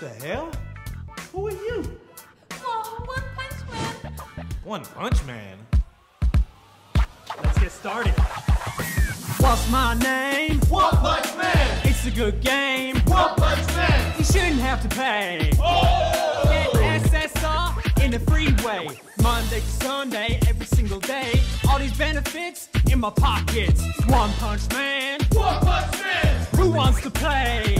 the hell? Who are you? Oh, One Punch Man. One Punch Man. Let's get started. What's my name? One Punch Man! It's a good game. One Punch Man! You shouldn't have to pay. Oh! Get SSR in the freeway. Monday to Sunday, every single day. All these benefits in my pockets. One Punch Man. One Punch Man! Who wants to play?